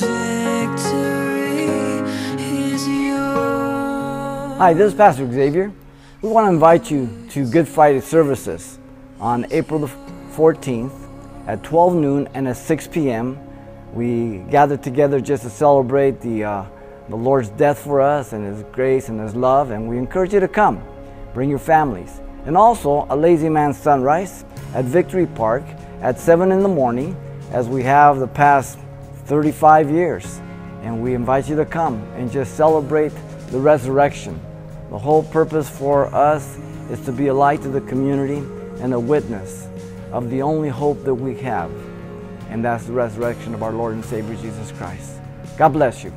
victory is yours. Hi, this is Pastor Xavier. We want to invite you to Good Friday services on April the 14th at 12 noon and at 6 p.m. We gather together just to celebrate the, uh, the Lord's death for us and His grace and His love, and we encourage you to come. Bring your families. And also a Lazy Man Sunrise at Victory Park at 7 in the morning, as we have the past 35 years. And we invite you to come and just celebrate the resurrection. The whole purpose for us is to be a light to the community and a witness of the only hope that we have, and that's the resurrection of our Lord and Savior Jesus Christ. God bless you.